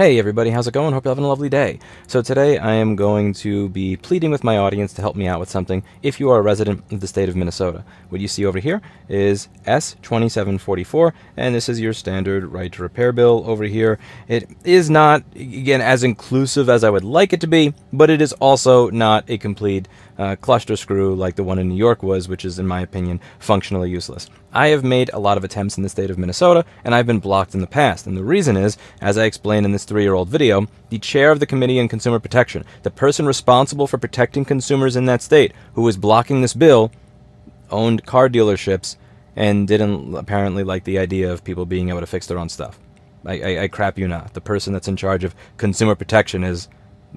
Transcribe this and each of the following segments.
Hey everybody, how's it going? Hope you're having a lovely day. So today I am going to be pleading with my audience to help me out with something if you are a resident of the state of Minnesota. What you see over here is S2744 and this is your standard right to repair bill over here. It is not, again, as inclusive as I would like it to be, but it is also not a complete uh, cluster screw like the one in New York was, which is, in my opinion, functionally useless. I have made a lot of attempts in the state of Minnesota, and I've been blocked in the past. And the reason is, as I explained in this three year old video, the chair of the Committee on Consumer Protection, the person responsible for protecting consumers in that state, who was blocking this bill, owned car dealerships and didn't apparently like the idea of people being able to fix their own stuff. I, I, I crap you not. The person that's in charge of consumer protection is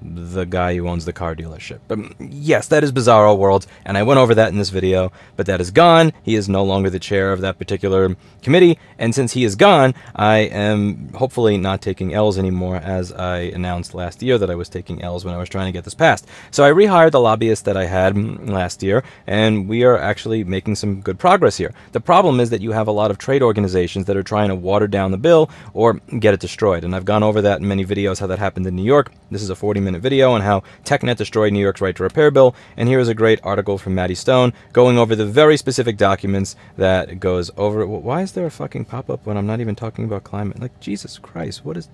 the guy who owns the car dealership. But mm, yes, that is Bizarro World, and I went over that in this video, but that is gone. He is no longer the chair of that particular committee, and since he is gone, I am hopefully not taking L's anymore, as I announced last year that I was taking L's when I was trying to get this passed. So I rehired the lobbyist that I had mm, last year, and we are actually making some good progress here. The problem is that you have a lot of trade organizations that are trying to water down the bill or get it destroyed, and I've gone over that in many videos how that happened in New York. This is a 40 minute video on how TechNet destroyed New York's right to repair bill, and here is a great article from Maddie Stone going over the very specific documents that goes over. Why is there a fucking pop up when I'm not even talking about climate? Like, Jesus Christ, what is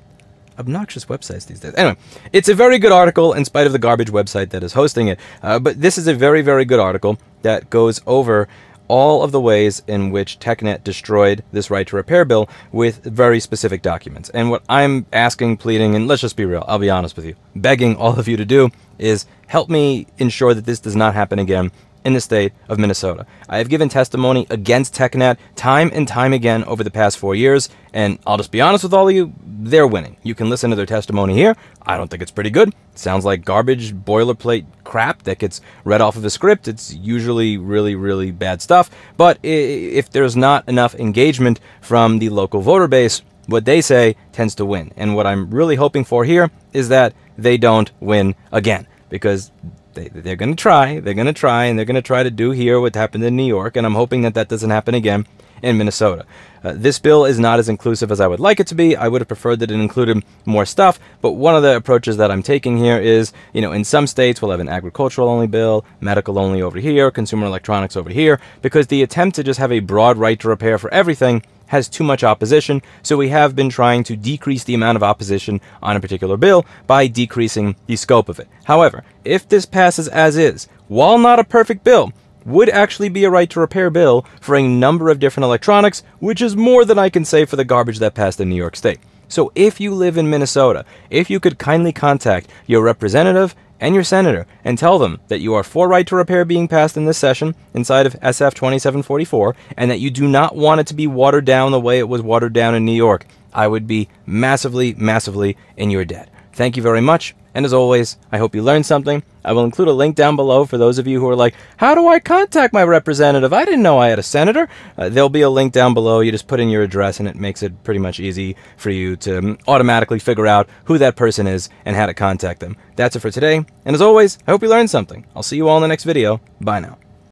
obnoxious websites these days. Anyway, it's a very good article in spite of the garbage website that is hosting it. Uh, but this is a very, very good article that goes over all of the ways in which TechNet destroyed this right to repair bill with very specific documents. And what I'm asking, pleading, and let's just be real, I'll be honest with you, begging all of you to do is help me ensure that this does not happen again in the state of Minnesota. I have given testimony against TechNet time and time again over the past four years, and I'll just be honest with all of you, they're winning. You can listen to their testimony here. I don't think it's pretty good. sounds like garbage, boilerplate crap that gets read off of a script. It's usually really, really bad stuff. But if there's not enough engagement from the local voter base, what they say tends to win. And what I'm really hoping for here is that they don't win again because they, they're going to try. They're going to try, and they're going to try to do here what happened in New York, and I'm hoping that that doesn't happen again in Minnesota. Uh, this bill is not as inclusive as I would like it to be. I would have preferred that it included more stuff, but one of the approaches that I'm taking here is, you know, in some states we'll have an agricultural only bill, medical only over here, consumer electronics over here, because the attempt to just have a broad right to repair for everything has too much opposition, so we have been trying to decrease the amount of opposition on a particular bill by decreasing the scope of it. However, if this passes as is, while not a perfect bill, would actually be a right to repair bill for a number of different electronics, which is more than I can say for the garbage that passed in New York State. So if you live in Minnesota, if you could kindly contact your representative and your senator and tell them that you are for right to repair being passed in this session inside of SF 2744 and that you do not want it to be watered down the way it was watered down in New York, I would be massively, massively in your debt. Thank you very much. And as always, I hope you learned something. I will include a link down below for those of you who are like, how do I contact my representative? I didn't know I had a senator. Uh, there'll be a link down below. You just put in your address and it makes it pretty much easy for you to um, automatically figure out who that person is and how to contact them. That's it for today. And as always, I hope you learned something. I'll see you all in the next video. Bye now.